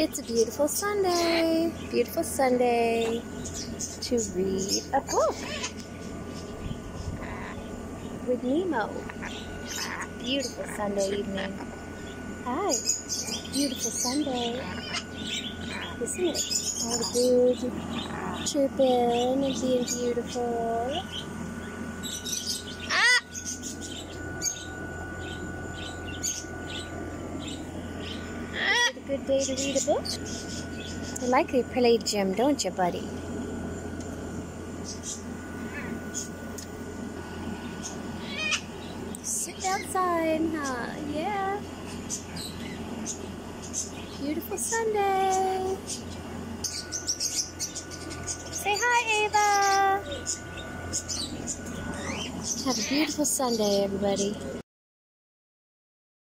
It's a beautiful Sunday. Beautiful Sunday to read a book with Nemo. Beautiful Sunday evening. Hi. Beautiful Sunday. Isn't it? All the birds chirping and being beautiful. Good day to read a book? You like to play gym, don't you, buddy? Sit outside, huh? Yeah. Beautiful Sunday. Say hi, Ava. Have a beautiful Sunday, everybody.